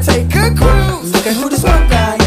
Take a cruise. Look at who this one guy